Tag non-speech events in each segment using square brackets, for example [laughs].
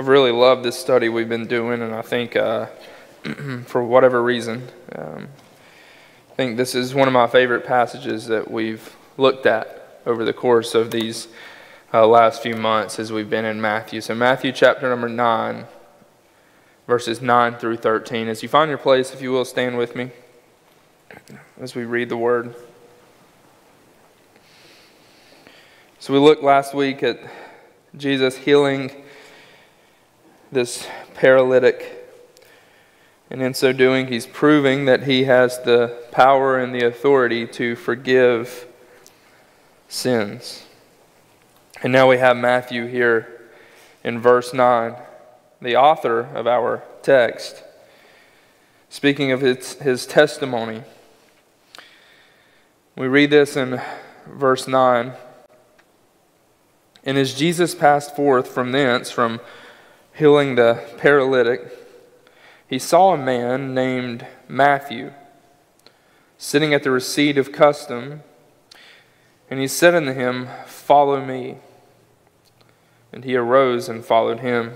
I've really loved this study we've been doing, and I think uh, [clears throat] for whatever reason, um, I think this is one of my favorite passages that we've looked at over the course of these uh, last few months as we've been in Matthew. So, Matthew chapter number 9, verses 9 through 13. As you find your place, if you will, stand with me as we read the word. So, we looked last week at Jesus healing this paralytic. And in so doing, he's proving that he has the power and the authority to forgive sins. And now we have Matthew here in verse 9, the author of our text, speaking of his, his testimony. We read this in verse 9. And as Jesus passed forth from thence, from healing the paralytic, he saw a man named Matthew sitting at the receipt of custom, and he said unto him, Follow me. And he arose and followed him.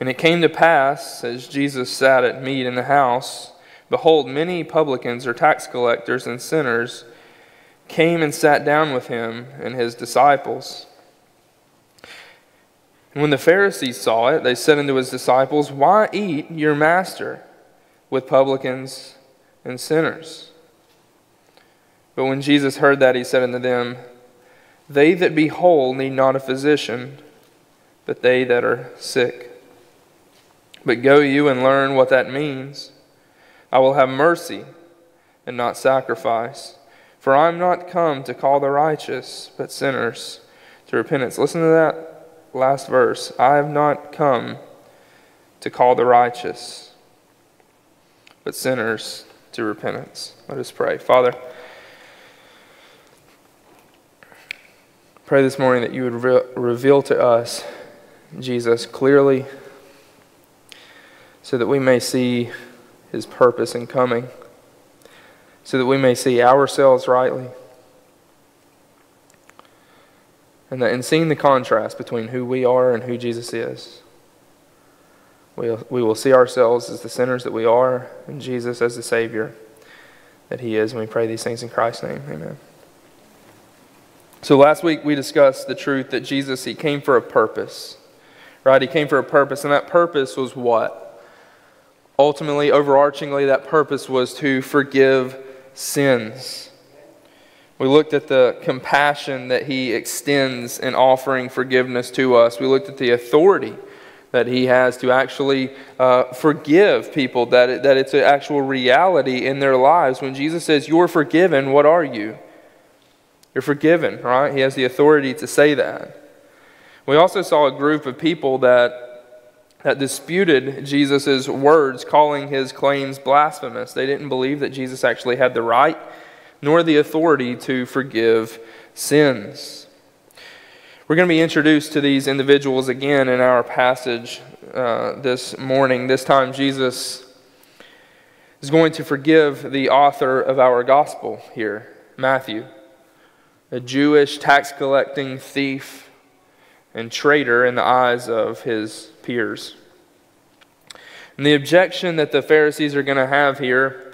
And it came to pass, as Jesus sat at meat in the house, behold, many publicans or tax collectors and sinners came and sat down with him and his disciples. When the Pharisees saw it, they said unto his disciples, Why eat your master with publicans and sinners? But when Jesus heard that, he said unto them, They that be whole need not a physician, but they that are sick. But go you and learn what that means. I will have mercy and not sacrifice. For I am not come to call the righteous, but sinners to repentance. Listen to that last verse I have not come to call the righteous, but sinners to repentance. Let us pray. Father, pray this morning that you would re- reveal to us Jesus clearly so that we may see his purpose in coming, so that we may see ourselves rightly And that in seeing the contrast between who we are and who Jesus is, we we will see ourselves as the sinners that we are and Jesus as the Savior that He is. And we pray these things in Christ's name. Amen. So last week we discussed the truth that Jesus, He came for a purpose. Right? He came for a purpose. And that purpose was what? Ultimately, overarchingly, that purpose was to forgive sins. We looked at the compassion that he extends in offering forgiveness to us. We looked at the authority that he has to actually uh, forgive people, that, it, that it's an actual reality in their lives. When Jesus says, You're forgiven, what are you? You're forgiven, right? He has the authority to say that. We also saw a group of people that, that disputed Jesus' words, calling his claims blasphemous. They didn't believe that Jesus actually had the right nor the authority to forgive sins. We're going to be introduced to these individuals again in our passage uh, this morning. This time, Jesus is going to forgive the author of our gospel here, Matthew, a Jewish tax collecting thief and traitor in the eyes of his peers. And the objection that the Pharisees are going to have here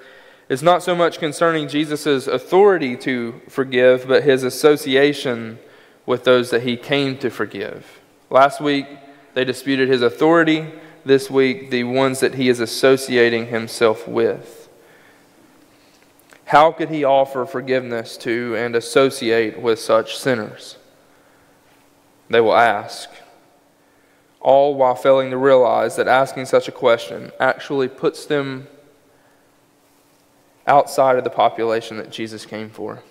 is not so much concerning Jesus' authority to forgive, but his association with those that he came to forgive. Last week, they disputed his authority. This week, the ones that he is associating himself with. How could he offer forgiveness to and associate with such sinners? They will ask, all while failing to realize that asking such a question actually puts them outside of the population that Jesus came for.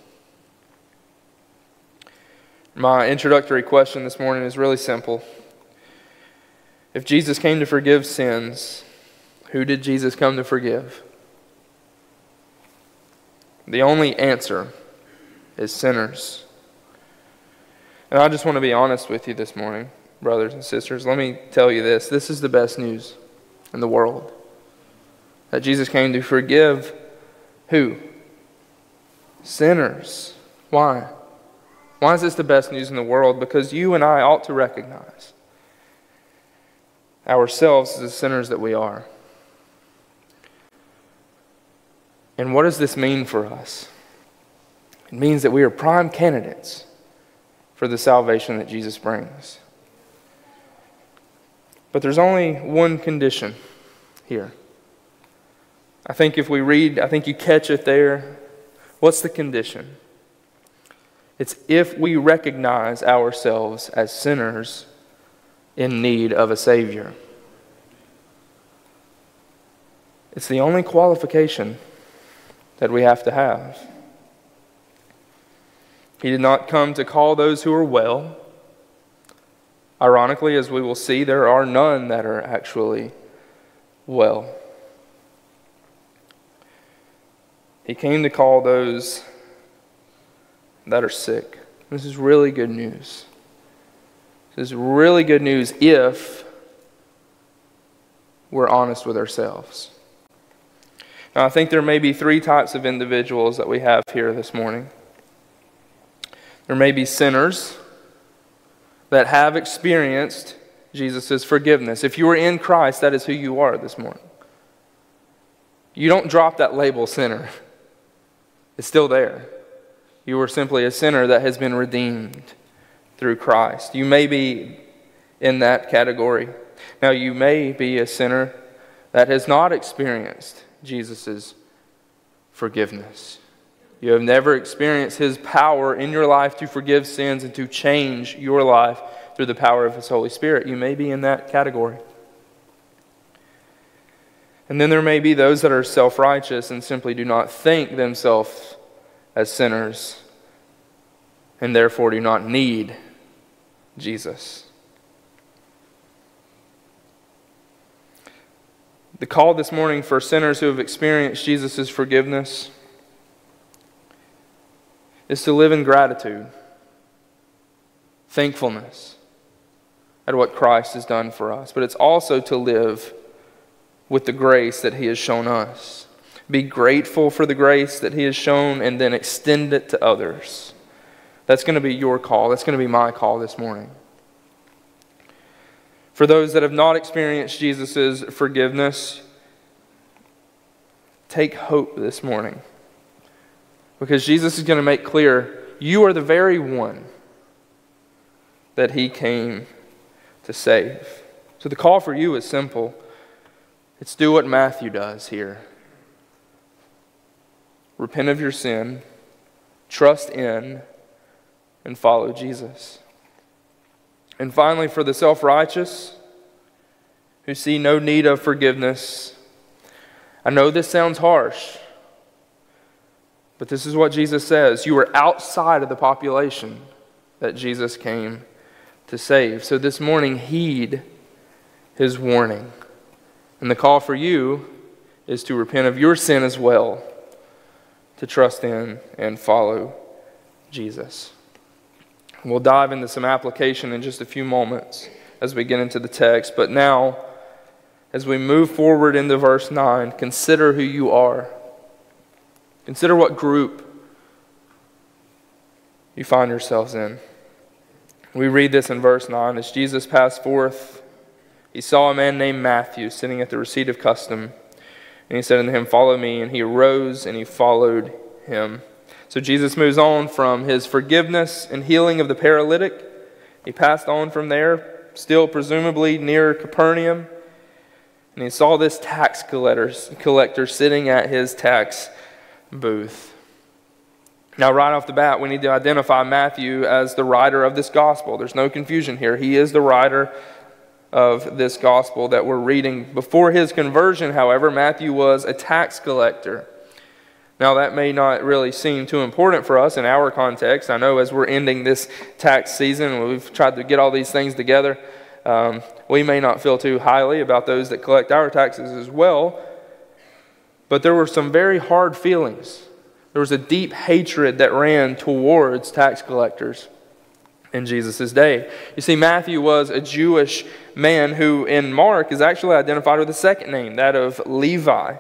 My introductory question this morning is really simple. If Jesus came to forgive sins, who did Jesus come to forgive? The only answer is sinners. And I just want to be honest with you this morning, brothers and sisters. Let me tell you this this is the best news in the world that Jesus came to forgive who? Sinners. Why? Why is this the best news in the world? Because you and I ought to recognize ourselves as the sinners that we are. And what does this mean for us? It means that we are prime candidates for the salvation that Jesus brings. But there's only one condition here. I think if we read, I think you catch it there. What's the condition? It's if we recognize ourselves as sinners in need of a Savior. It's the only qualification that we have to have. He did not come to call those who are well. Ironically, as we will see, there are none that are actually well. He came to call those that are sick. This is really good news. This is really good news if we're honest with ourselves. Now, I think there may be three types of individuals that we have here this morning. There may be sinners that have experienced Jesus' forgiveness. If you are in Christ, that is who you are this morning. You don't drop that label sinner, [laughs] it's still there. You are simply a sinner that has been redeemed through Christ. You may be in that category. Now, you may be a sinner that has not experienced Jesus' forgiveness. You have never experienced His power in your life to forgive sins and to change your life through the power of His Holy Spirit. You may be in that category. And then there may be those that are self righteous and simply do not think themselves as sinners and therefore do not need Jesus. The call this morning for sinners who have experienced Jesus' forgiveness is to live in gratitude, thankfulness at what Christ has done for us. But it's also to live with the grace that He has shown us. Be grateful for the grace that He has shown and then extend it to others. That's going to be your call. That's going to be my call this morning. For those that have not experienced Jesus' forgiveness, take hope this morning. Because Jesus is going to make clear you are the very one that he came to save. So the call for you is simple it's do what Matthew does here repent of your sin, trust in, and follow Jesus. And finally, for the self righteous who see no need of forgiveness, I know this sounds harsh, but this is what Jesus says. You are outside of the population that Jesus came to save. So this morning, heed his warning. And the call for you is to repent of your sin as well, to trust in and follow Jesus. We'll dive into some application in just a few moments as we get into the text. But now, as we move forward into verse 9, consider who you are. Consider what group you find yourselves in. We read this in verse 9. As Jesus passed forth, he saw a man named Matthew sitting at the receipt of custom. And he said unto him, Follow me. And he arose and he followed him. So Jesus moves on from his forgiveness and healing of the paralytic. He passed on from there, still presumably near Capernaum. And he saw this tax collector, sitting at his tax booth. Now, right off the bat, we need to identify Matthew as the writer of this gospel. There's no confusion here. He is the writer of this gospel that we're reading. Before his conversion, however, Matthew was a tax collector. Now, that may not really seem too important for us in our context. I know as we're ending this tax season, we've tried to get all these things together. Um, we may not feel too highly about those that collect our taxes as well. But there were some very hard feelings. There was a deep hatred that ran towards tax collectors in Jesus' day. You see, Matthew was a Jewish man who, in Mark, is actually identified with a second name, that of Levi.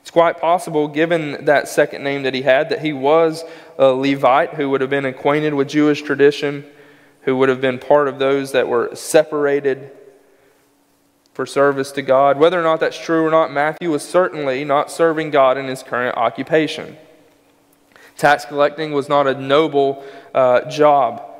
It's quite possible, given that second name that he had, that he was a Levite who would have been acquainted with Jewish tradition, who would have been part of those that were separated for service to God. Whether or not that's true or not, Matthew was certainly not serving God in his current occupation. Tax collecting was not a noble uh, job.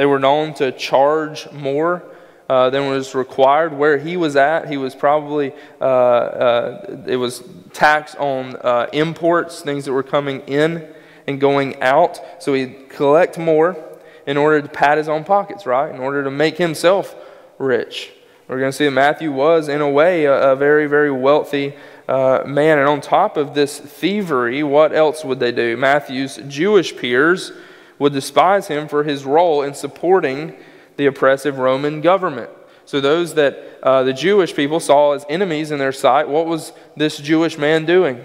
They were known to charge more uh, than was required. Where he was at, he was probably, uh, uh it was tax on uh, imports, things that were coming in and going out. So he'd collect more in order to pad his own pockets, right? In order to make himself rich. We're going to see that Matthew was, in a way, a, a very, very wealthy uh, man. And on top of this thievery, what else would they do? Matthew's Jewish peers would despise him for his role in supporting the oppressive Roman government. So, those that uh, the Jewish people saw as enemies in their sight, what was this Jewish man doing?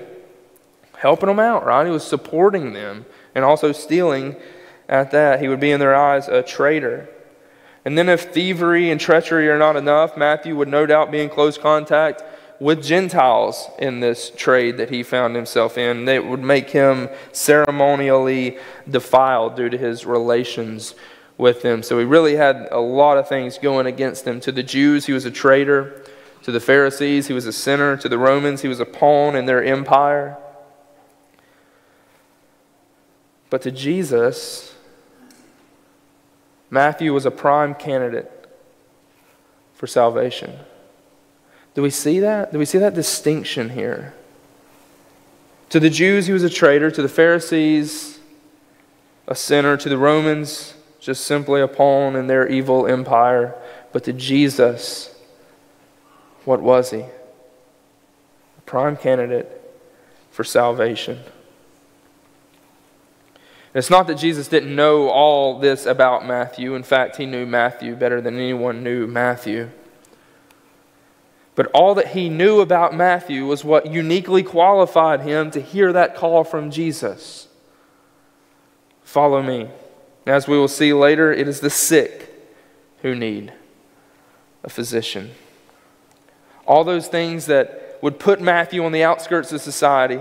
Helping them out, right? He was supporting them and also stealing at that. He would be in their eyes a traitor. And then, if thievery and treachery are not enough, Matthew would no doubt be in close contact with Gentiles in this trade that he found himself in. That would make him ceremonially defiled due to his relations with them. So he really had a lot of things going against him. To the Jews, he was a traitor. To the Pharisees, he was a sinner. To the Romans, he was a pawn in their empire. But to Jesus, Matthew was a prime candidate for salvation. Do we see that? Do we see that distinction here? To the Jews, he was a traitor. To the Pharisees, a sinner. To the Romans, just simply a pawn in their evil empire. But to Jesus, what was he? A prime candidate for salvation. It's not that Jesus didn't know all this about Matthew. In fact, he knew Matthew better than anyone knew Matthew. But all that he knew about Matthew was what uniquely qualified him to hear that call from Jesus Follow me. As we will see later, it is the sick who need a physician. All those things that would put Matthew on the outskirts of society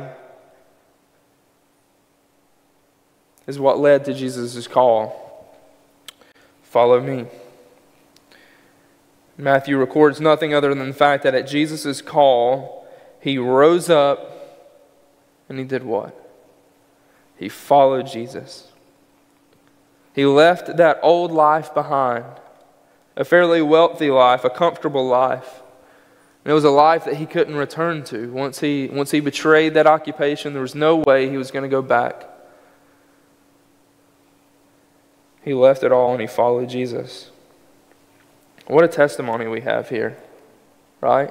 is what led to Jesus' call follow me. Matthew records nothing other than the fact that at Jesus' call, he rose up and he did what? He followed Jesus. He left that old life behind, a fairly wealthy life, a comfortable life. And it was a life that he couldn't return to. Once he, once he betrayed that occupation, there was no way he was going to go back. He left it all and he followed Jesus. What a testimony we have here, right?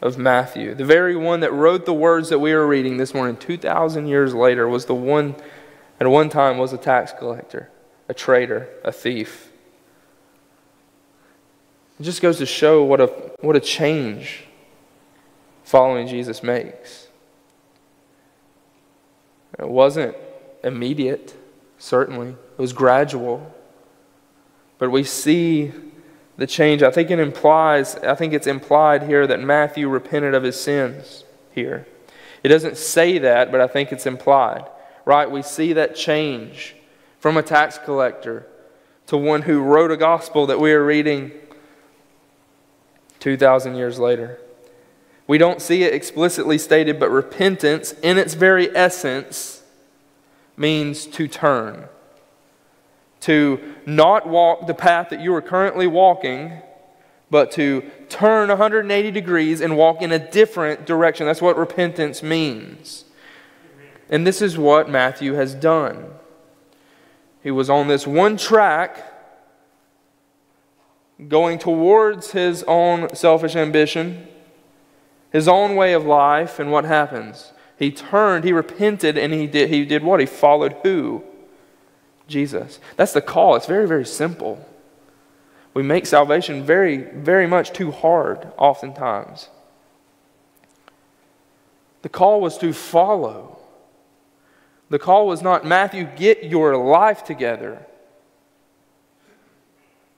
Of Matthew. The very one that wrote the words that we are reading this morning, 2,000 years later, was the one, at one time, was a tax collector, a traitor, a thief. It just goes to show what a, what a change following Jesus makes. It wasn't immediate, certainly. It was gradual. But we see the change. I think it implies, I think it's implied here that Matthew repented of his sins here. It doesn't say that, but I think it's implied. Right? We see that change from a tax collector to one who wrote a gospel that we are reading 2,000 years later. We don't see it explicitly stated, but repentance, in its very essence, means to turn to not walk the path that you are currently walking, but to turn 180 degrees and walk in a different direction. That's what repentance means. And this is what Matthew has done. He was on this one track going towards his own selfish ambition, his own way of life, and what happens? He turned, he repented, and he did, he did what? He followed who? Jesus. That's the call. It's very, very simple. We make salvation very, very much too hard, oftentimes. The call was to follow. The call was not, Matthew, get your life together.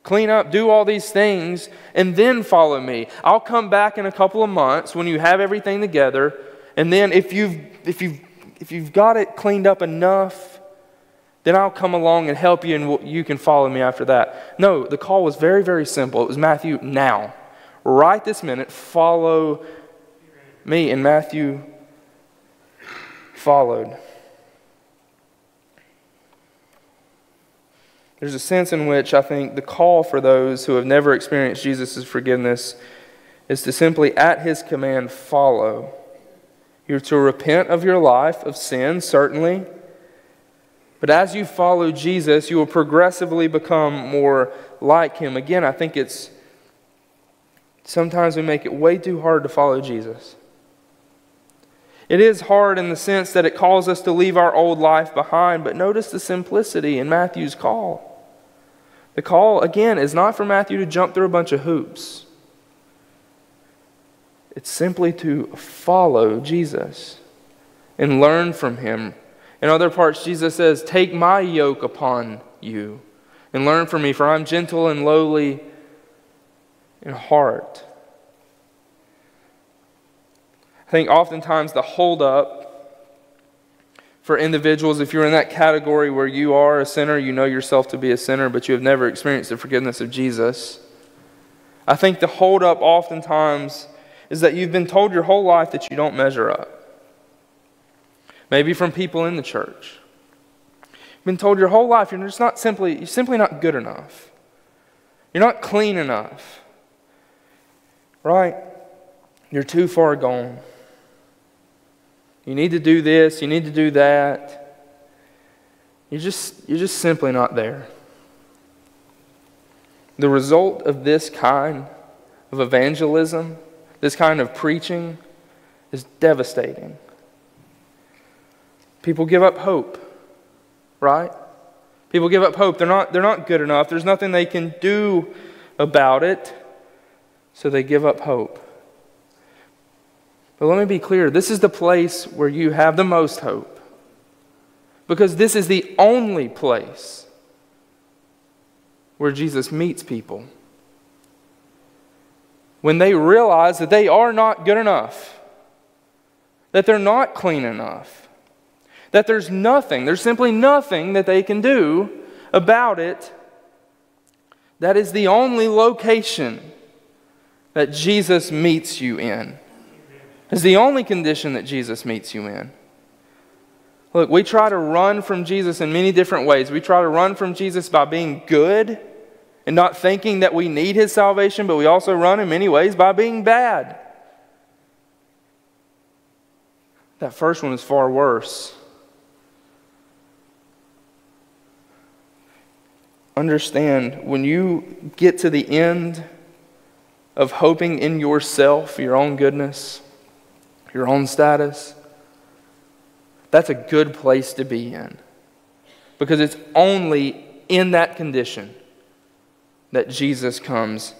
Clean up, do all these things, and then follow me. I'll come back in a couple of months when you have everything together, and then if you've, if you've, if you've got it cleaned up enough, then I'll come along and help you, and you can follow me after that. No, the call was very, very simple. It was Matthew, now. right this minute, follow me. And Matthew followed. There's a sense in which I think the call for those who have never experienced Jesus' forgiveness is to simply, at his command, follow. You're to repent of your life of sin, certainly. But as you follow Jesus, you will progressively become more like him. Again, I think it's sometimes we make it way too hard to follow Jesus. It is hard in the sense that it calls us to leave our old life behind, but notice the simplicity in Matthew's call. The call, again, is not for Matthew to jump through a bunch of hoops. It's simply to follow Jesus and learn from him. In other parts, Jesus says, Take my yoke upon you and learn from me, for I'm gentle and lowly in heart. I think oftentimes the holdup for individuals, if you're in that category where you are a sinner, you know yourself to be a sinner, but you have never experienced the forgiveness of Jesus. I think the holdup oftentimes is that you've been told your whole life that you don't measure up. Maybe from people in the church. You've been told your whole life you're just not simply you're simply not good enough. You're not clean enough. Right? You're too far gone. You need to do this, you need to do that. You're just, you're just simply not there. The result of this kind of evangelism, this kind of preaching, is devastating. People give up hope, right? People give up hope. They're not, they're not good enough. There's nothing they can do about it, so they give up hope. But let me be clear this is the place where you have the most hope. Because this is the only place where Jesus meets people. When they realize that they are not good enough, that they're not clean enough, that there's nothing, there's simply nothing that they can do about it, that is the only location that Jesus meets you in is the only condition that Jesus meets you in. Look, we try to run from Jesus in many different ways. We try to run from Jesus by being good and not thinking that we need his salvation, but we also run in many ways by being bad. That first one is far worse. Understand, when you get to the end of hoping in yourself, your own goodness, your own status, that's a good place to be in. Because it's only in that condition that Jesus comes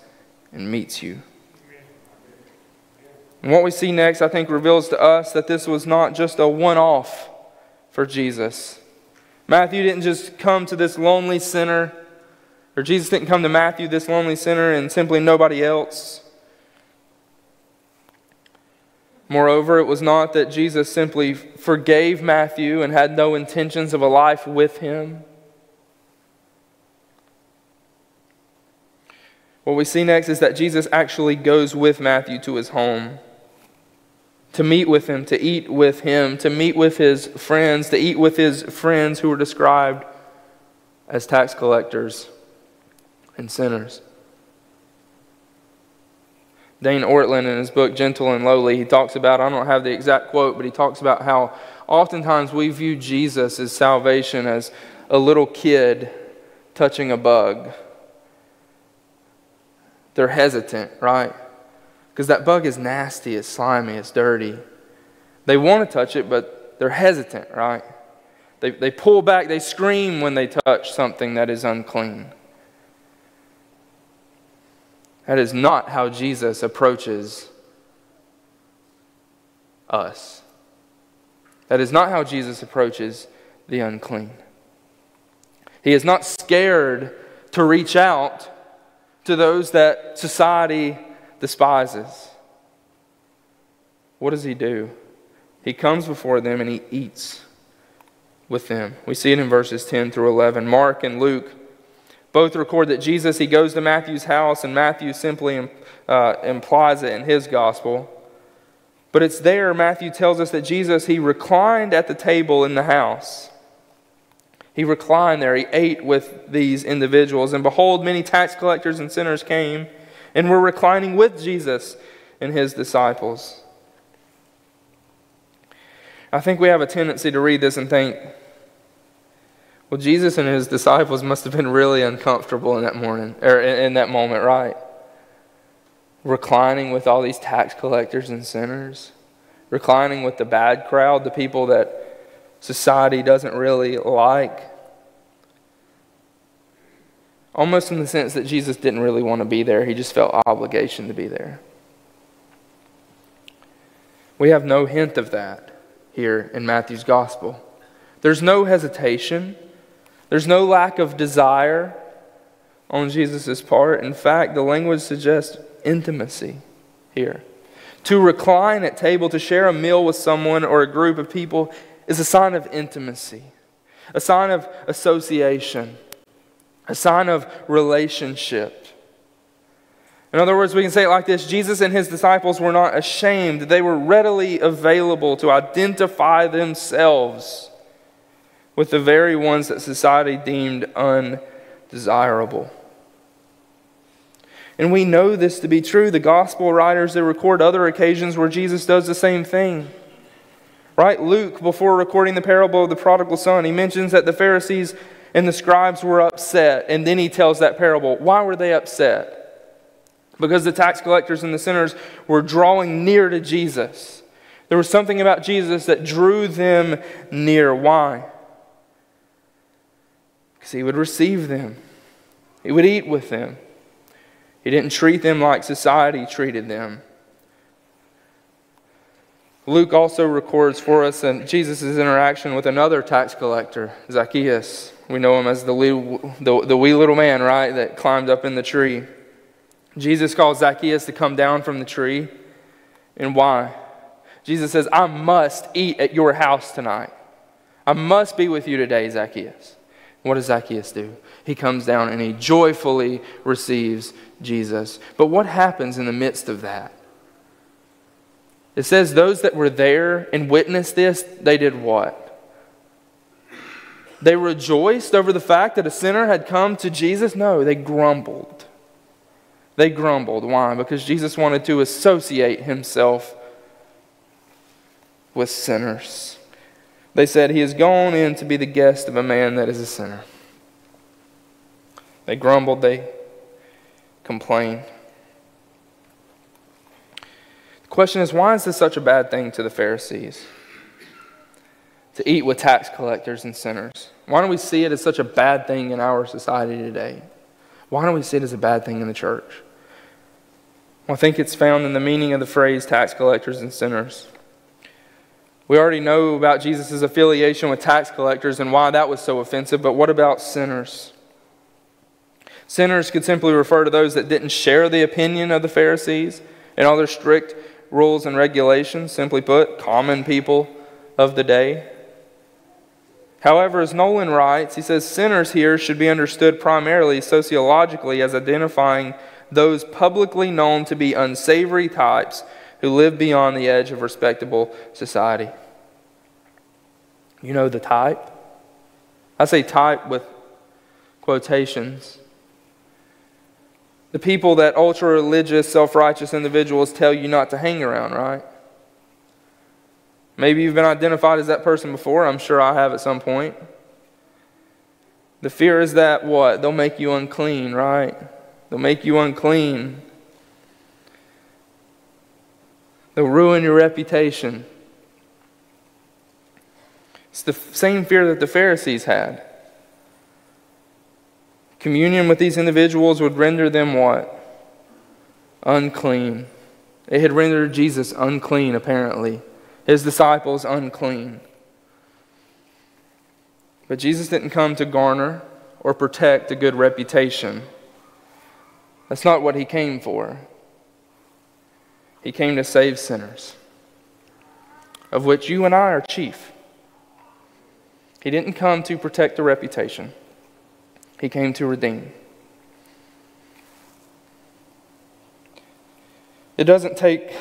and meets you. And what we see next, I think, reveals to us that this was not just a one off for Jesus. Matthew didn't just come to this lonely sinner, or Jesus didn't come to Matthew, this lonely sinner, and simply nobody else. Moreover, it was not that Jesus simply forgave Matthew and had no intentions of a life with him. What we see next is that Jesus actually goes with Matthew to his home to meet with him, to eat with him, to meet with his friends, to eat with his friends who were described as tax collectors and sinners. Dane Ortlund, in his book Gentle and Lowly, he talks about, I don't have the exact quote, but he talks about how oftentimes we view Jesus as salvation as a little kid touching a bug. They're hesitant, right? Because that bug is nasty, it's slimy, it's dirty. They want to touch it, but they're hesitant, right? They, they pull back, they scream when they touch something that is unclean. That is not how Jesus approaches us. That is not how Jesus approaches the unclean. He is not scared to reach out to those that society despises. What does he do? He comes before them and he eats with them. We see it in verses 10 through 11. Mark and Luke Both record that Jesus, he goes to Matthew's house, and Matthew simply uh, implies it in his gospel. But it's there, Matthew tells us that Jesus, he reclined at the table in the house. He reclined there, he ate with these individuals. And behold, many tax collectors and sinners came and were reclining with Jesus and his disciples. I think we have a tendency to read this and think, well, Jesus and his disciples must have been really uncomfortable in that morning or in that moment, right? Reclining with all these tax collectors and sinners, reclining with the bad crowd, the people that society doesn't really like. Almost in the sense that Jesus didn't really want to be there, he just felt obligation to be there. We have no hint of that here in Matthew's gospel. There's no hesitation, there's no lack of desire on Jesus' part. In fact, the language suggests intimacy here. To recline at table, to share a meal with someone or a group of people, is a sign of intimacy, a sign of association, a sign of relationship. In other words, we can say it like this Jesus and his disciples were not ashamed, they were readily available to identify themselves with the very ones that society deemed undesirable. And we know this to be true. The gospel writers, they record other occasions where Jesus does the same thing. Right? Luke, before recording the parable of the prodigal son, he mentions that the Pharisees and the scribes were upset. And then he tells that parable. Why were they upset? because the tax collectors and the sinners were drawing near to Jesus. There was something about Jesus that drew them near. Why? Because he would receive them, he would eat with them. He didn't treat them like society treated them. Luke also records for us Jesus' interaction with another tax collector, Zacchaeus. We know him as the, the, the wee little man, right, that climbed up in the tree. Jesus calls Zacchaeus to come down from the tree. And why? Jesus says, I must eat at your house tonight. I must be with you today, Zacchaeus. What does Zacchaeus do? He comes down and he joyfully receives Jesus. But what happens in the midst of that? It says those that were there and witnessed this, they did what? They rejoiced over the fact that a sinner had come to Jesus? No, they grumbled. They grumbled. Why? Because Jesus wanted to associate himself with sinners. They said, He has gone in to be the guest of a man that is a sinner. They grumbled, they complained. The question is, why is this such a bad thing to the Pharisees? To eat with tax collectors and sinners. Why don't we see it as such a bad thing in our society today? Why don't we see it as a bad thing in the church? Well, I think it's found in the meaning of the phrase tax collectors and sinners. We already know about Jesus' affiliation with tax collectors and why that was so offensive, but what about sinners? Sinners could simply refer to those that didn't share the opinion of the Pharisees and all their strict rules and regulations, simply put, common people of the day. However, as Nolland writes, he says sinners here should be understood primarily sociologically as identifying those publicly known to be unsavory types who live beyond the edge of respectable society. You know the type? I say type with quotations. The people that ultra religious, self righteous individuals tell you not to hang around, right? Maybe you've been identified as that person before. I'm sure I have at some point. The fear is that what? They'll make you unclean, right? They'll make you unclean. They'll ruin your reputation. It's the same fear that the Pharisees had. Communion with these individuals would render them what? Unclean. It had rendered Jesus unclean, apparently his disciples unclean. But Jesus didn't come to garner or protect a good reputation. That's not what he came for. He came to save sinners, of which you and I are chief. He didn't come to protect a reputation, He came to redeem. It doesn't take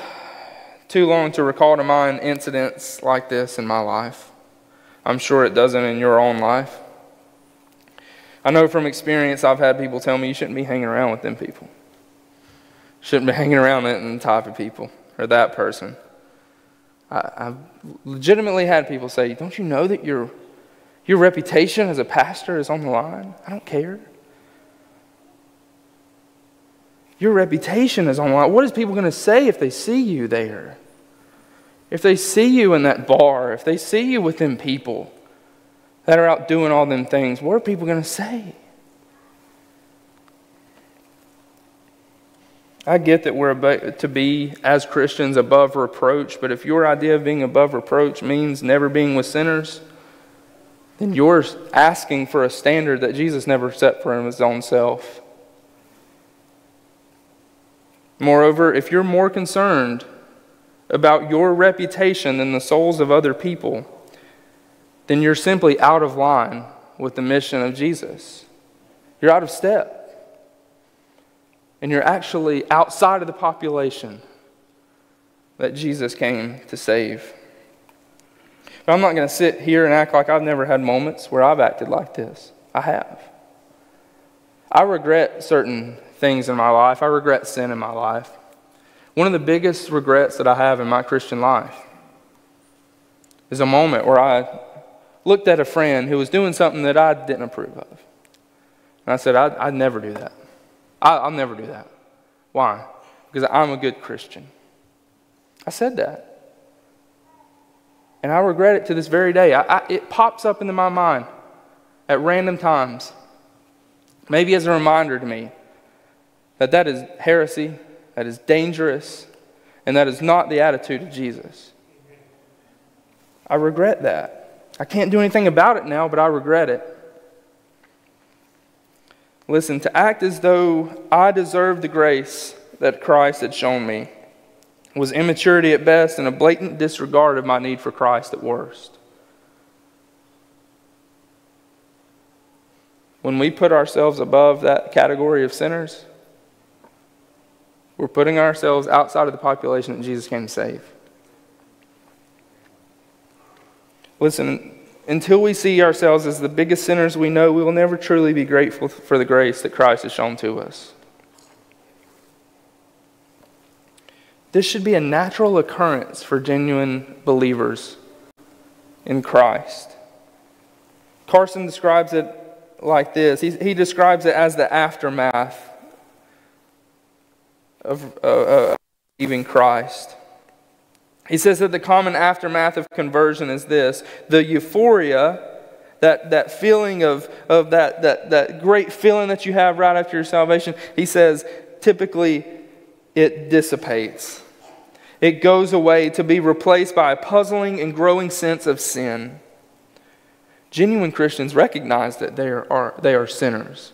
too long to recall to mind incidents like this in my life. I'm sure it doesn't in your own life. I know from experience I've had people tell me you shouldn't be hanging around with them people. Shouldn't be hanging around that type of people or that person. I, have legitimately had people say, Don't you know that your, your reputation as a pastor is on the line? I don't care. Your reputation is on the line. What is people going to say if they see you there? If they see you in that bar, if they see you with them people that are out doing all them things, what are people going to say? I get that we're to be, as Christians, above reproach, but if your idea of being above reproach means never being with sinners, then you're asking for a standard that Jesus never set for his own self. Moreover, if you're more concerned about your reputation than the souls of other people, then you're simply out of line with the mission of Jesus. You're out of step. And you're actually outside of the population that Jesus came to save. But I'm not going to sit here and act like I've never had moments where I've acted like this. I have. I regret certain things in my life. I regret sin in my life. One of the biggest regrets that I have in my Christian life is a moment where I looked at a friend who was doing something that I didn't approve of. And I said, I'd, I'd never do that. I, will never do that. Why? Because I'm a good Christian. I said that. And I regret it to this very day. I, I, it pops up into my mind at random times, maybe as a reminder to me that that is heresy, that is dangerous, and that is not the attitude of Jesus. I regret that. I can't do anything about it now, but I regret it. Listen, to act as though I deserved the grace that Christ had shown me was immaturity at best and a blatant disregard of my need for Christ at worst. When we put ourselves above that category of sinners, we're putting ourselves outside of the population that Jesus came to save. Listen, until we see ourselves as the biggest sinners we know, we will never truly be grateful for the grace that Christ has shown to us. This should be a natural occurrence for genuine believers in Christ. Carson describes it like this he, he describes it as the aftermath of uh, uh, receiving Christ. He says that the common aftermath of conversion is this the euphoria, that, that feeling of, of that, that, that great feeling that you have right after your salvation, he says typically it dissipates. It goes away to be replaced by a puzzling and growing sense of sin. Genuine Christians recognize that they are, they are sinners.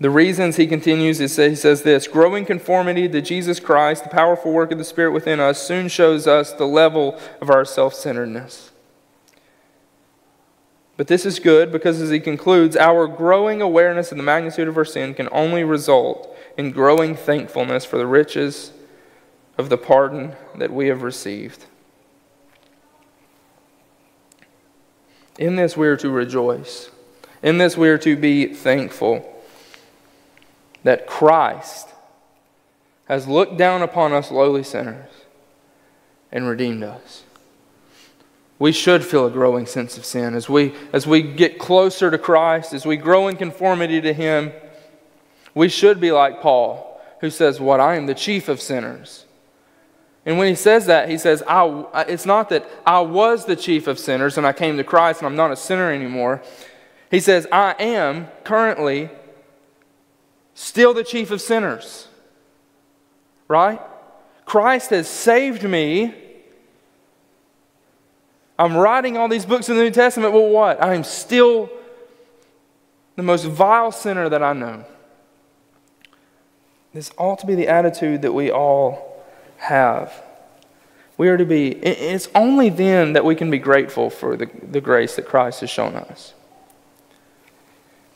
The reasons he continues is he says this growing conformity to Jesus Christ, the powerful work of the Spirit within us, soon shows us the level of our self centeredness. But this is good because, as he concludes, our growing awareness of the magnitude of our sin can only result in growing thankfulness for the riches of the pardon that we have received. In this, we are to rejoice. In this, we are to be thankful that Christ has looked down upon us lowly sinners and redeemed us. We should feel a growing sense of sin as we, as we get closer to Christ, as we grow in conformity to Him. We should be like Paul, who says, What I am the chief of sinners. And when he says that, he says, I, It's not that I was the chief of sinners and I came to Christ and I'm not a sinner anymore. He says, I am currently still the chief of sinners. Right? Christ has saved me. I'm writing all these books in the New Testament. Well, what? I am still the most vile sinner that I know. This ought to be the attitude that we all have. We are to be, it's only then that we can be grateful for the, the grace that Christ has shown us.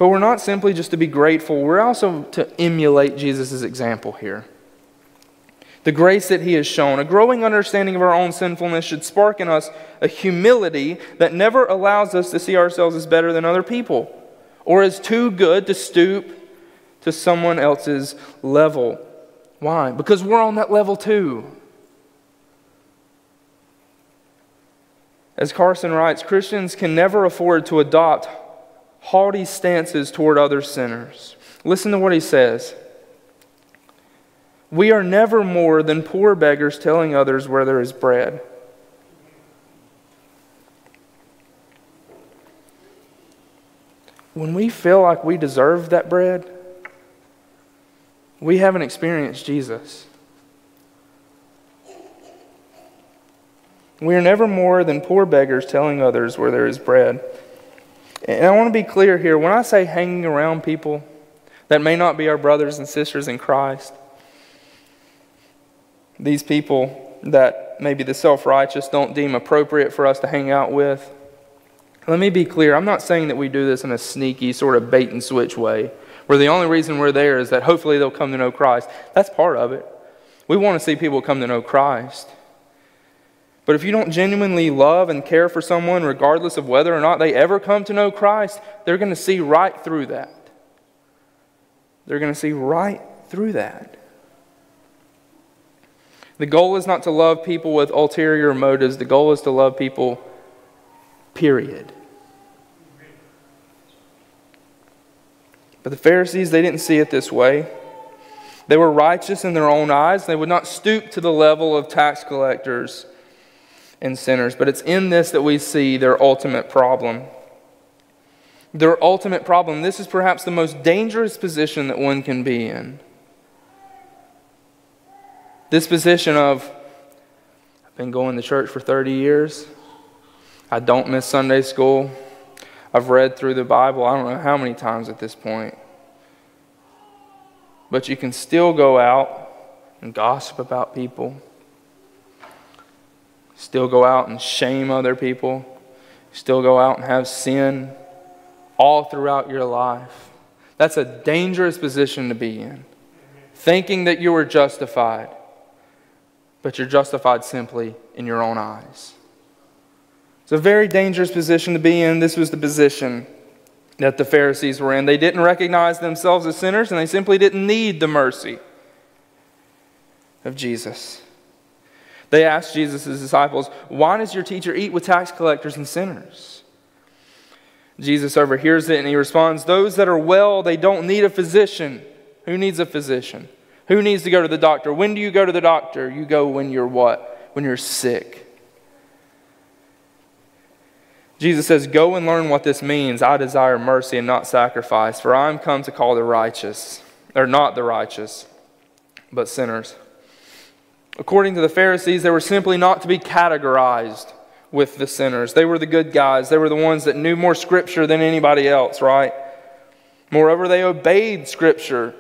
But we're not simply just to be grateful, we're also to emulate Jesus' example here. The grace that he has shown, a growing understanding of our own sinfulness, should spark in us a humility that never allows us to see ourselves as better than other people or as too good to stoop to someone else's level. Why? Because we're on that level too. As Carson writes, Christians can never afford to adopt haughty stances toward other sinners. Listen to what he says. We are never more than poor beggars telling others where there is bread. When we feel like we deserve that bread, we haven't experienced Jesus. We are never more than poor beggars telling others where there is bread. And I want to be clear here when I say hanging around people that may not be our brothers and sisters in Christ, these people that maybe the self righteous don't deem appropriate for us to hang out with. Let me be clear. I'm not saying that we do this in a sneaky, sort of bait and switch way, where the only reason we're there is that hopefully they'll come to know Christ. That's part of it. We want to see people come to know Christ. But if you don't genuinely love and care for someone, regardless of whether or not they ever come to know Christ, they're going to see right through that. They're going to see right through that. The goal is not to love people with ulterior motives, the goal is to love people, period. But the Pharisees, they didn't see it this way. They were righteous in their own eyes. They would not stoop to the level of tax collectors and sinners. But it's in this that we see their ultimate problem. Their ultimate problem. This is perhaps the most dangerous position that one can be in. This position of, I've been going to church for 30 years. I don't miss Sunday school. I've read through the Bible, I don't know how many times at this point. But you can still go out and gossip about people, still go out and shame other people, still go out and have sin all throughout your life. That's a dangerous position to be in. Thinking that you are justified but you're justified simply in your own eyes. It's a very dangerous position to be in. This was the position that the Pharisees were in. They didn't recognize themselves as sinners, and they simply didn't need the mercy of Jesus. They asked Jesus' disciples, Why does your teacher eat with tax collectors and sinners? Jesus overhears it and he responds, Those that are well, they don't need a physician. Who needs a physician? Who needs to go to the doctor? When do you go to the doctor? You go when you're what? When you're sick. Jesus says, Go and learn what this means. I desire mercy and not sacrifice, for I am come to call the righteous, or not the righteous, but sinners. According to the Pharisees, they were simply not to be categorized with the sinners. They were the good guys. They were the ones that knew more Scripture than anybody else, right? Moreover, they obeyed Scripture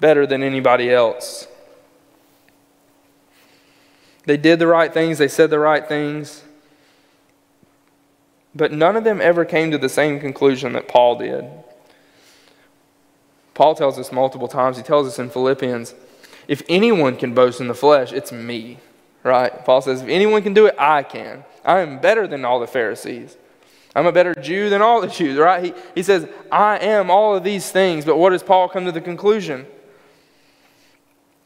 better than anybody else. They did the right things, they said the right things, but none of them ever came to the same conclusion that Paul did. Paul tells us multiple times, he tells us in Philippians, if anyone can boast in the flesh, it's me. Right? Paul says, if anyone can do it, I can. I am better than all the Pharisees. I'm a better Jew than all the [laughs] Jews, right? He, he says, I am all of these things, but what does Paul come to the conclusion?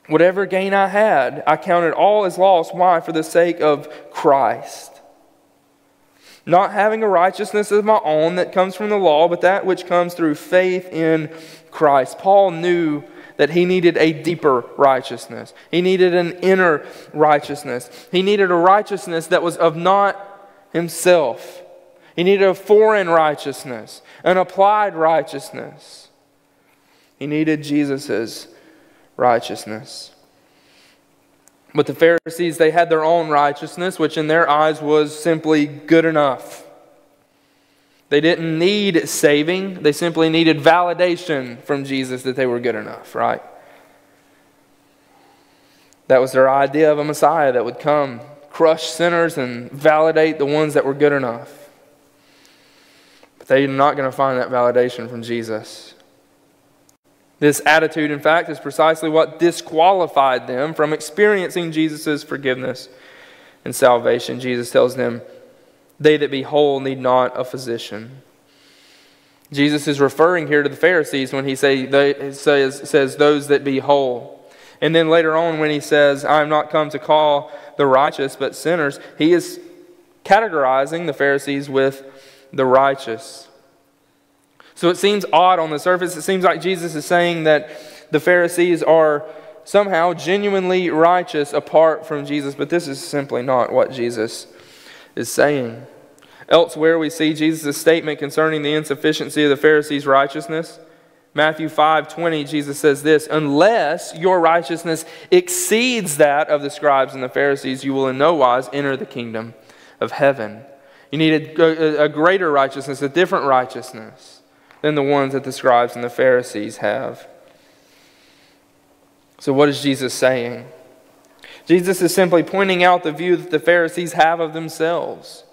Whatever gain I had, I counted all as loss. Why? For the sake of Christ. Not having a righteousness of my own that comes from the law, but that which comes through faith in Christ. Paul knew that he needed a deeper righteousness. He needed an inner righteousness. He needed a righteousness that was of not himself. He needed a foreign righteousness, an applied righteousness. He needed Jesus' righteousness. But the Pharisees, they had their own righteousness, which in their eyes was simply good enough. They didn't need saving, they simply needed validation from Jesus that they were good enough, right? That was their idea of a Messiah that would come, crush sinners, and validate the ones that were good enough But they're not going to find that validation from Jesus. This attitude, in fact, is precisely what disqualified them from experiencing Jesus' forgiveness and salvation. Jesus tells them, They that be whole need not a physician. Jesus is referring here to the Pharisees when he say, they, says, says, Those that be whole. And then later on, when he says, I am not come to call the righteous but sinners, he is categorizing the Pharisees with the righteous. So it seems odd on the surface. It seems like Jesus is saying that the Pharisees are somehow genuinely righteous apart from Jesus, but this is simply not what Jesus is saying. Elsewhere, we see Jesus' statement concerning the insufficiency of the Pharisees' righteousness. Matthew 5 20, Jesus says this Unless your righteousness exceeds that of the scribes and the Pharisees, you will in no wise enter the kingdom of heaven. You need a, a greater righteousness, a different righteousness than the ones that the scribes and the Pharisees have. So, what is Jesus saying? Jesus is simply pointing out the view that the Pharisees have of themselves.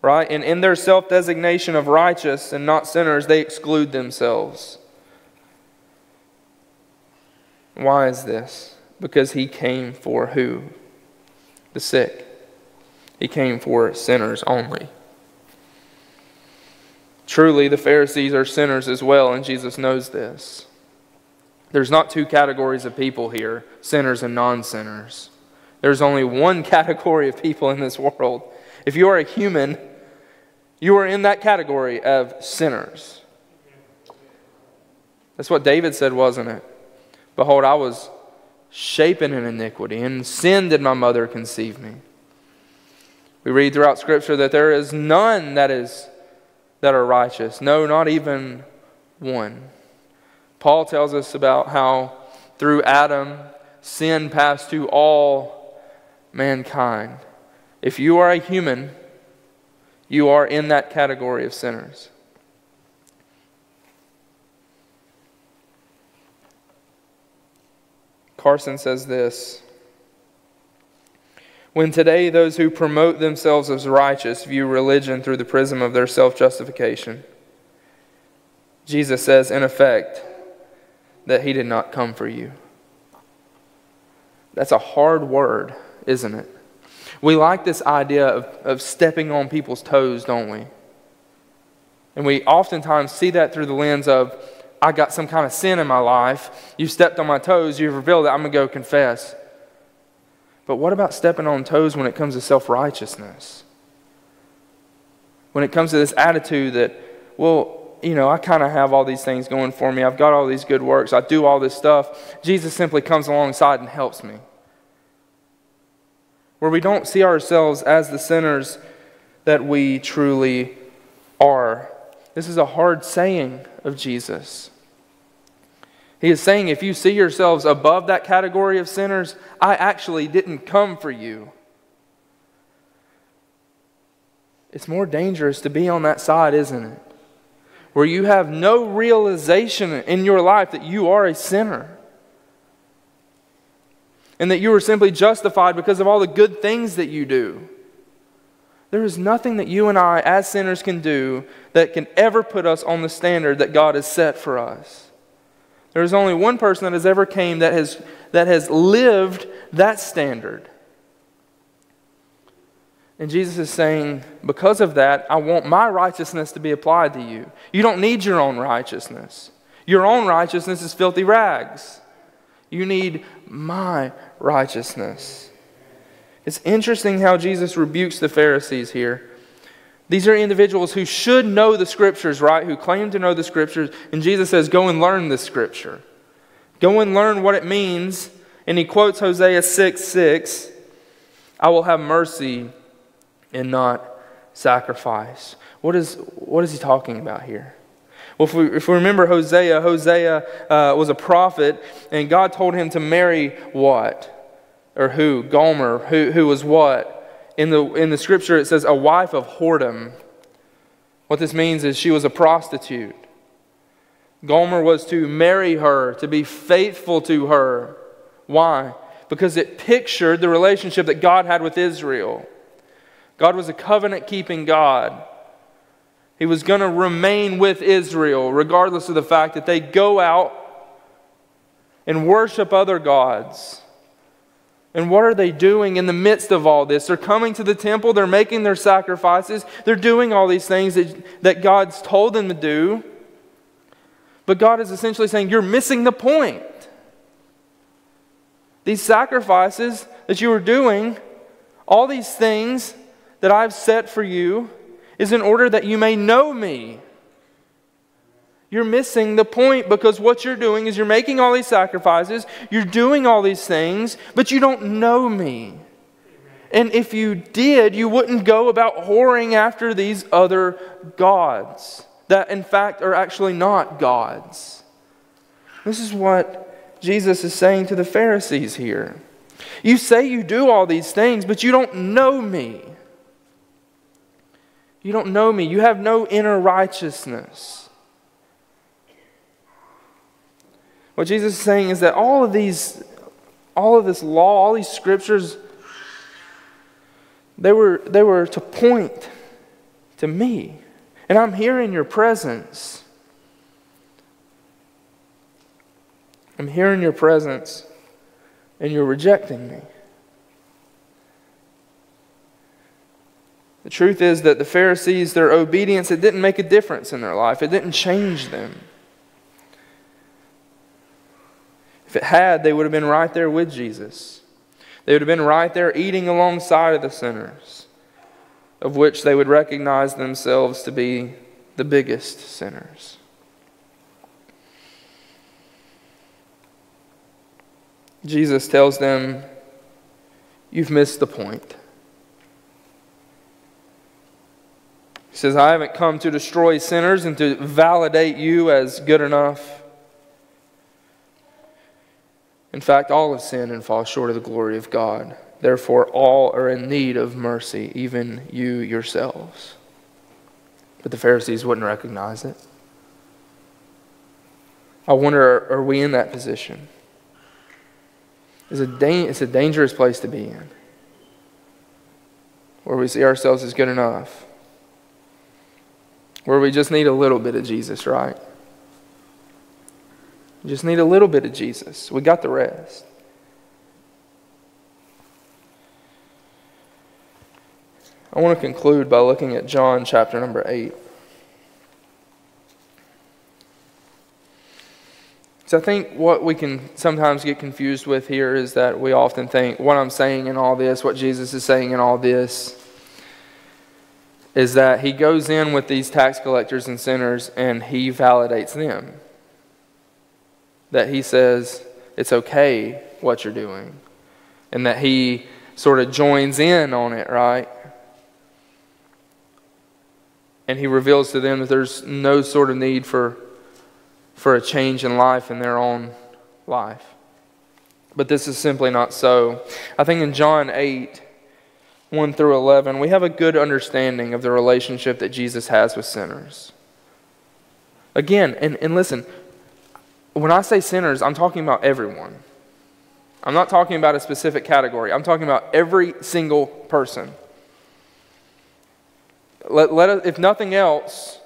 Right? And in their self designation of righteous and not sinners, they exclude themselves. Why is this? Because he came for who? The sick. He came for sinners only. Truly, the Pharisees are sinners as well, and Jesus knows this. There's not two categories of people here sinners and non sinners. There's only one [laughs] category of people in this world. If you are a human, you are in that category of sinners. That's what David said, wasn't it? Behold, I was shapen in iniquity, and sin did my mother conceive me. We read throughout Scripture that there is none that is that are righteous. No, not even one. Paul tells us about how through Adam sin passed to all mankind. If you are a human, you are in that category of sinners. Carson says this When today those who promote themselves as righteous view religion through the prism of their self justification, Jesus says, in effect, that he did not come for you. That's a hard word, isn't it? We like this idea of, of stepping on people's toes, don't we? And we oftentimes see that through the lens of, I got some kind of sin in my life. You stepped on my toes. You've revealed it. I'm going to go confess. But what about stepping on toes when it comes to self righteousness? When it comes to this attitude that, well, you know, I kind of have all these things going for me. I've got all these good works. I do all this stuff. Jesus simply comes alongside and helps me where we don't see ourselves as the sinners that we truly are. This is a hard saying of Jesus. He is saying, if you see yourselves above that category of sinners, I actually didn't come for you. It's more dangerous to be on that side, isn't it? Where you have no realization in your life that you are a sinner and that you are simply justified because of all the good things that you do. There is nothing that you and I, as sinners, can do that can ever put us on the standard that God has set for us. There is only one person that has ever came that has, that has lived that standard. And Jesus is saying, because of that, I want my righteousness to be applied to you. You don't need your own righteousness. Your own righteousness is filthy rags. You need my righteousness. It's interesting how Jesus rebukes the Pharisees here. These are individuals who should know the scriptures, right? Who claim to know the scriptures. And Jesus says, Go and learn the scripture. Go and learn what it means. And he quotes Hosea 6 6 I will have mercy and not sacrifice. What is, what is he talking about here? Well, if we, if we remember Hosea, Hosea uh, was a prophet, and God told him to marry what? Or who? Gomer, who, who was what? In the, in the scripture, it says a wife of whoredom. What this means is she was a prostitute. Gomer was to marry her, to be faithful to her. Why? Because it pictured the relationship that God had with Israel. God was a covenant keeping God. He was going to remain with Israel, regardless of the fact that they go out and worship other gods. And what are they doing in the midst of all this? They're coming to the temple, they're making their sacrifices, they're doing all these things that, that God's told them to do. But God is essentially saying, You're missing the point. These sacrifices that you were doing, all these things that I've set for you, is in order that you may know me. You're missing the point because what you're doing is you're making all these sacrifices, you're doing all these things, but you don't know me. And if you did, you wouldn't go about whoring after these other gods that, in fact, are actually not gods. This is what Jesus is saying to the Pharisees here. You say you do all these things, but you don't know me. You don't know me. You have no inner righteousness. What Jesus is saying is that all of these, all of this law, all these scriptures, they were, they were to point to me. And I'm here in your presence. I'm here in your presence, and you're rejecting me. The truth is that the Pharisees, their obedience, it didn't make a difference in their life, it didn't change them. If it had, they would have been right there with Jesus. They would have been right there eating alongside of the sinners, of which they would recognize themselves to be the biggest sinners. Jesus tells them, You've missed the point. He says, I haven't come to destroy sinners and to validate you as good enough. In fact, all have sinned and fall short of the glory of God. Therefore, all are in need of mercy, even you yourselves. But the Pharisees wouldn't recognize it. I wonder, are we in that position? It's a, da- it's a dangerous place to be in, where we see ourselves as good enough where we just need a little bit of Jesus, right? We just need a little bit of Jesus. We got the rest. I want to conclude by looking at John chapter number 8. So I think what we can sometimes get confused with here is that we often think what I'm saying in all this, what Jesus is saying in all this, is that he goes in with these tax collectors and sinners and he validates them. That he says it's okay what you're doing. And that he sort of joins in on it, right? And he reveals to them that there's no sort of need for, for a change in life in their own life. But this is simply not so. I think in John 8, 1 through 11, we have a good understanding of the relationship that Jesus has with sinners. Again, and, and listen, when I say sinners, I'm talking about everyone. I'm not talking about a specific category, I'm talking about every single person. Let, let us, if nothing else,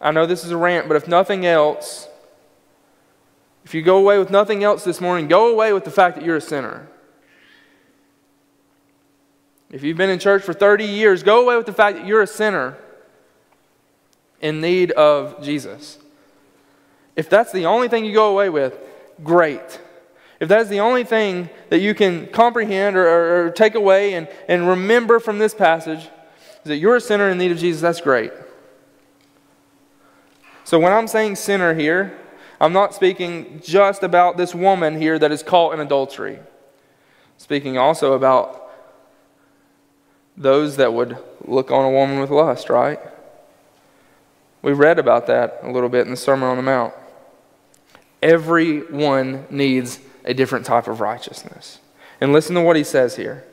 I know this is a rant, but if nothing else, if you go away with nothing else this morning, go away with the fact that you're a sinner. If you've been in church for 30 years, go away with the fact that you're a sinner in need of Jesus. If that's the only thing you go away with, great. If that's the only thing that you can comprehend or, or, or, take away and, and remember from this passage, is that you're a sinner in need of Jesus, that's great. So when I'm saying sinner here, I'm not speaking just about this woman here that is caught in adultery. I'm speaking also about those that would look on a woman with lust, right? We read about that a little bit in the Sermon on the Mount. Everyone needs a different type of righteousness. And listen to what he says here.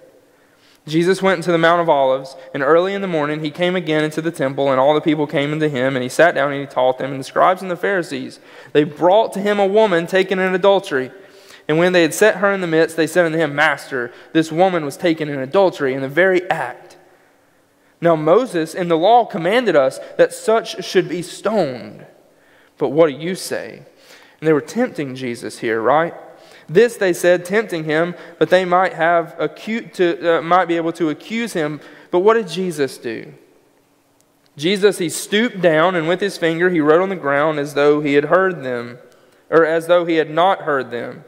Jesus went into the Mount of Olives, and early in the morning he came again into the temple, and all the people came into him, and he sat down and he taught them. And the scribes and the Pharisees, they brought to him a woman taken in adultery. And when they had set her in the midst, they said unto him, Master, this woman was taken in adultery in the very act. Now, Moses in the law commanded us that such should be stoned. But what do you say? And they were tempting Jesus here, right? This they said, tempting him, but they might have acute to, uh, might be able to accuse him. But what did Jesus do? Jesus, he stooped down, and with his finger he wrote on the ground as though he had heard them, or as though he had not heard them.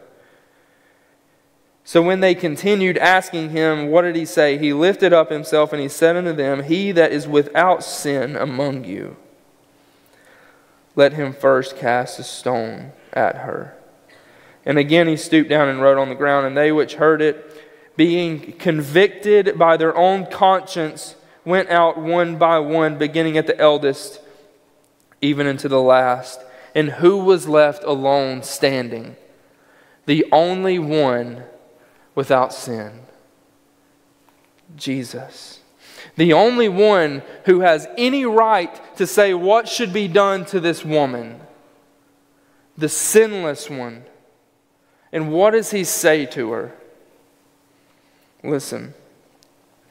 So when they continued asking him, What did he say? He lifted up himself and he said unto them, He that is without sin among you, let him first cast a stone at her. And again he stooped down and wrote on the ground, and they which heard it, being convicted by their own conscience, went out one by one, beginning at the eldest, even unto the last. And who was left alone standing? The only one without sin Jesus. The only one who has any right to say what should be done to this woman. The sinless one. And what does he say to her? Listen.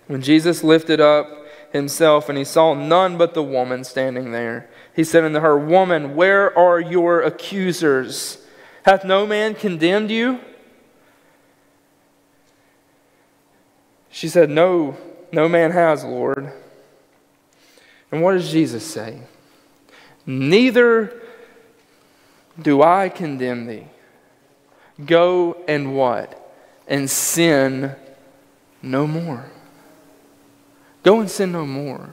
When Jesus lifted up himself and he saw none but the woman standing there, he said unto her, Woman, where are your accusers? Hath no man condemned you? She said, No, no man has, Lord. And what does Jesus say? Neither do I condemn thee. Go and what? And sin no more. Go and sin no more.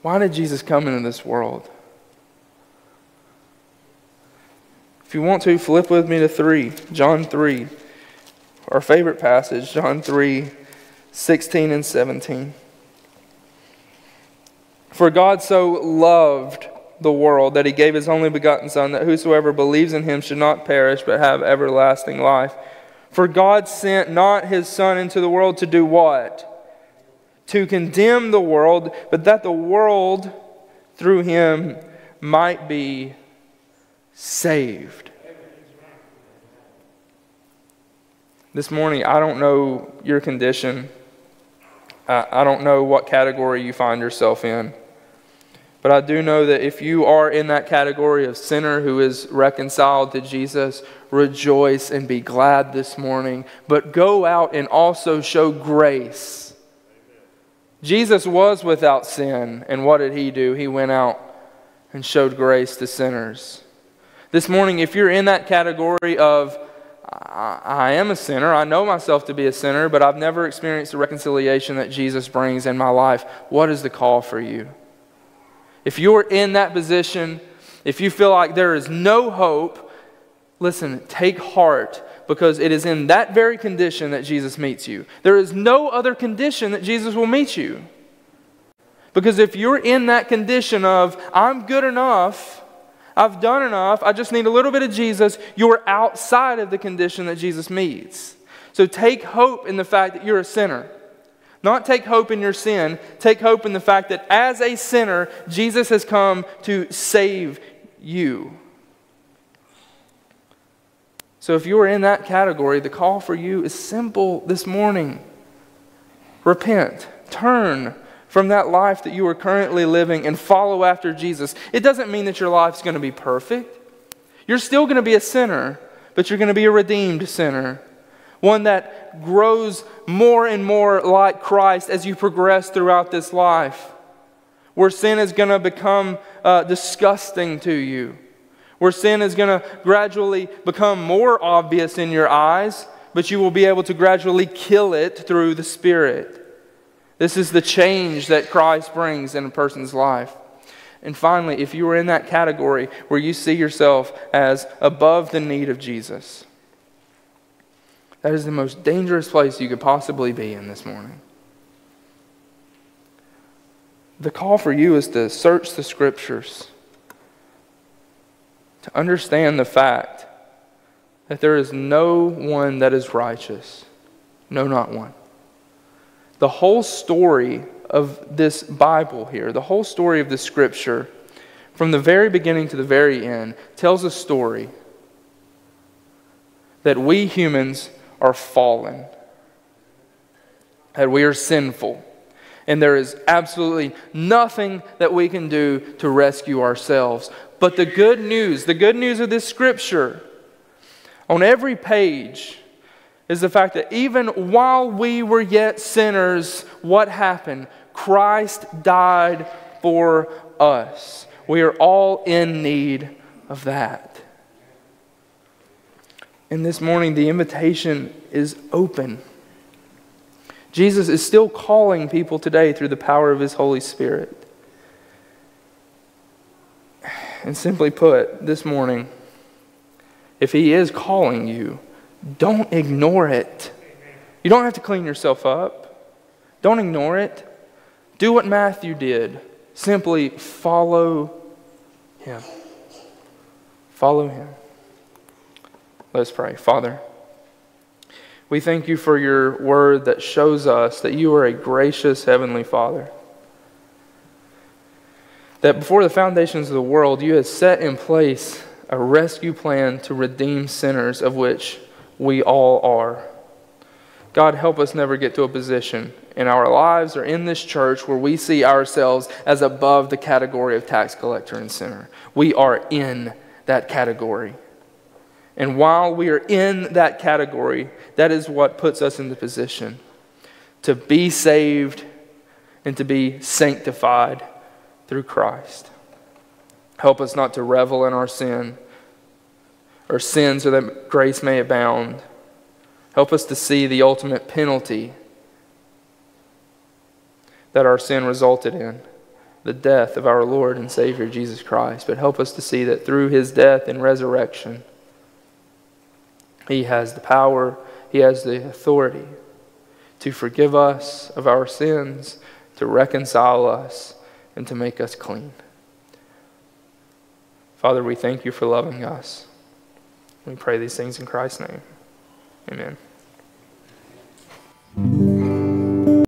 Why did Jesus come into this world? If you want to, flip with me to 3, John 3. Our favorite passage, John 3, 16 and 17. For God so loved the world that he gave his only begotten Son, that whosoever believes in him should not perish, but have everlasting life. For God sent not his Son into the world to do what? To condemn the world, but that the world through him might be saved. This morning, I don't know your condition. I don't know what category you find yourself in. But I do know that if you are in that category of sinner who is reconciled to Jesus, rejoice and be glad this morning. But go out and also show grace. Jesus was without sin, and what did he do? He went out and showed grace to sinners. This morning, if you're in that category of, I am a sinner. I know myself to be a sinner, but I've never experienced the reconciliation that Jesus brings in my life. What is the call for you? If you're in that position, if you feel like there is no hope, listen, take heart because it is in that very condition that Jesus meets you. There is no other condition that Jesus will meet you. Because if you're in that condition of, I'm good enough, I've done enough, I just need a little bit of Jesus, you're outside of the condition that Jesus meets. So take hope in the fact that you're a sinner. Not take hope in your sin, take hope in the fact that as a sinner, Jesus has come to save you. So if you are in that category, the call for you is simple this morning repent, turn from that life that you are currently living and follow after Jesus. It doesn't mean that your life's going to be perfect. You're still going to be a sinner, but you're going to be a redeemed sinner one that grows more and more like Christ as you progress throughout this life. Where sin is going to become uh, disgusting to you. Where sin is going to gradually become more obvious in your eyes, but you will be able to gradually kill it through the Spirit. This is the change that Christ brings in a person's life. And finally, if you are in that category where you see yourself as above the need of Jesus, that is the most dangerous place you could possibly be in this morning. The call for you is to search the scriptures, to understand the fact that there is no one that is righteous. No, not one. The whole story of this Bible here, the whole story of the scripture, from the very beginning to the very end, tells a story that we humans are fallen. that we are sinful. And there is absolutely nothing that we can do to rescue ourselves. But the good news, the good news of this scripture, on every page, is the fact that even while we were yet sinners, what happened? Christ died for us. We are all in need of that. And this morning, the invitation is open. Jesus is still calling people today through the power of his Holy Spirit. And simply put, this morning, if he is calling you, don't ignore it. You don't have to clean yourself up. Don't ignore it. Do what Matthew did. Simply follow him. Follow him. Let's pray. Father, we thank you for your word that shows us that you are a gracious Heavenly Father. That before the foundations of the world, you had set in place a rescue plan to redeem sinners, of which we all are. God, help us never get to a position in our lives or in this church where we see ourselves as above the category of tax collector and sinner. We are in that category. And while we are in that category, that is what puts us in the position to be saved and to be sanctified through Christ. Help us not to revel in our sin or sin so that grace may abound. Help us to see the ultimate penalty that our sin resulted in the death of our Lord and Savior Jesus Christ. But help us to see that through his death and resurrection, he has the power, He has the authority to forgive us of our sins, to reconcile us, and to make us clean. Father, we thank you for loving us. We pray these things in Christ's name. Amen.